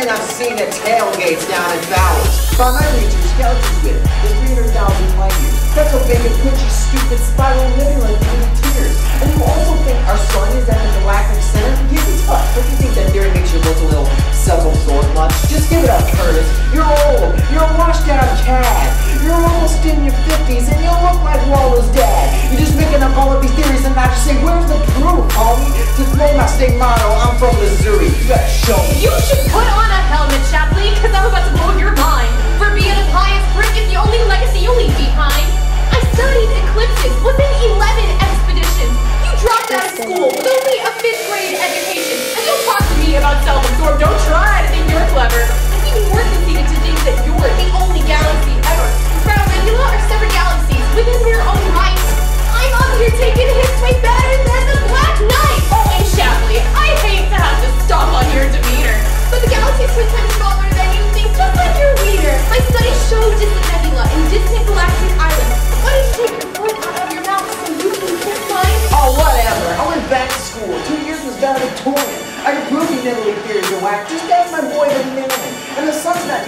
thing I've seen at tailgates down in Dallas. Primarily due to Kelly's with the 300,000 players. Pennsylvania put your stupid spiral living like tears. And you also think our sun is at the Galactic Center? Give it up. But you think that theory makes you look a little self-absorbed much? Just give it up, Curtis. You're old. You're a washed out Chad. You're almost in your 50s and you look like Waller's dad. You're just making up all of these theories and I just say, where's the proof, homie? Just blame my state motto from Missouri. You gotta show me. You should put on a helmet, Shapley, because I'm about to blow your mind. For being a pious prick is the only legacy you'll leave behind. I studied eclipses, was in 11 expeditions. You dropped out of school with only a fifth grade education. And don't talk to me about self-absorbed. Don't try to think you're clever. It's even more conceited to think that you're the only galaxy ever. Crown Nebula are separate galaxies within their own right. I'm up here taking hits way better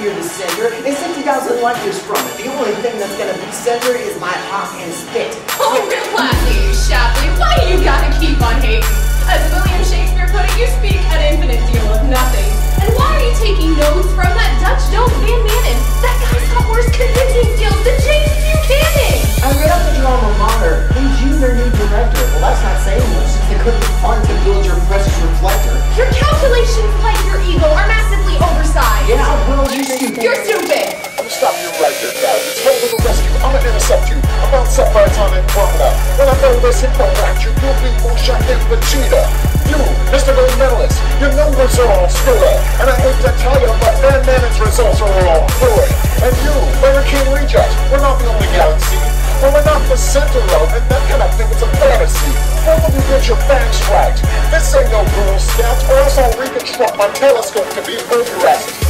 near the center. It's 60,000 light years from it. The only thing that's gonna be center is my hop and spit. Oh, real classy, Shapley. Why do you gotta keep on hating? As William Shakespeare put it, you speak When I know this you, you'll be more than Vegeta. You, Mr. Gold Medalist, your numbers are all screwed up. And I hate to tell you, but Van Maanen's results are all fluid. And you, Hurricane Reject, we're not the only galaxy. Well, we're not the center of it. That kind of thing is a fantasy. Where will you get your facts right? This ain't no Girl Scout, or else I'll reconstruct my telescope to be Earth-rest.